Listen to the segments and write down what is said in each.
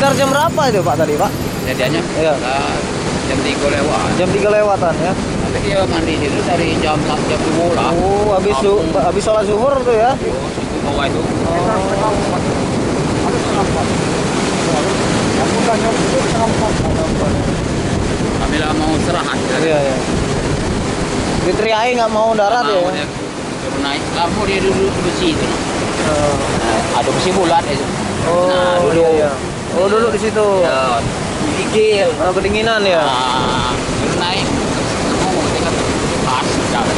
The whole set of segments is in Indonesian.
Sekitar jam berapa itu Pak tadi Pak? Kejadiannya Iya. nah, jam 3 lewat. Jam 3 lewatan ya. Tapi dia mandi di situ dari jam jam 2 lah. Oh, habis su habis sholat zuhur tuh ya. Itu bawah itu. Kami lah mau istirahat. Iya, iya. Diteriaki nggak mau darat ya. Mau dia suruh naik. Kamu dia duduk di besi itu. Oh, Nah, ada besi bulat itu. Oh, nah, dulu. iya, iya. Oh, dulu di situ. Ya, gigil. Oh, kedinginan ya. Nah, naik. Tinggal pas jalan.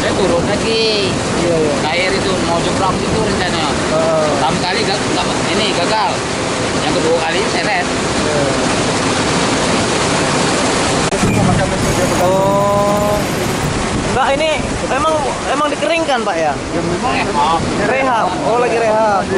Saya turun lagi. Iya, iya. Air itu mau seberang itu rencananya. Oh, Pertama kali gak, gak- ini gagal. Yang kedua kali seret. Oh. Enggak ini emang emang dikeringkan Pak ya? Rehab. Rehab. Oh lagi rehab.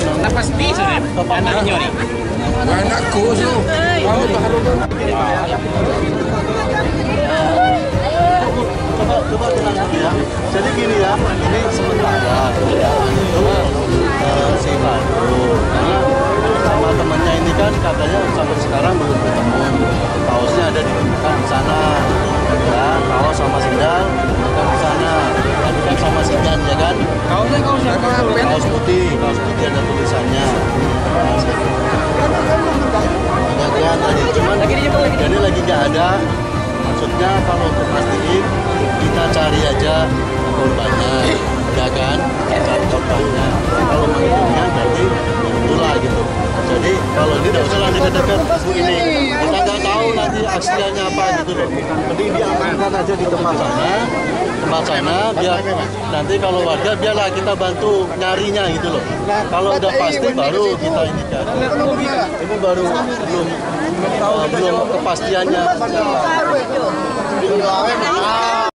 Oh Lim, lepas piso Lim. Anaknya nih. Anakku tu. Kamu baru Jadi gini ya, ini sementara ya. Itu eh, si Pandu dekat-dekat. Ini kita nggak tahu nanti aksinya apa gitu loh. Mending diamankan aja di tempat sana, tempat sana biar nanti kalau warga biarlah kita bantu nyarinya gitu loh. Kalau udah pasti baru kita ini kan. Ini baru belum eh, belum kepastiannya.